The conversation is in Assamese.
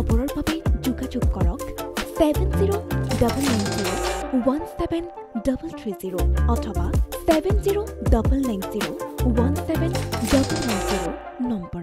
খবৰৰ বাবে যোগাযোগ কৰক seven zero' double nine zero' one seven double three zero অথবা seven zero' double nine zero' one seven double nine zero' নম্বৰত।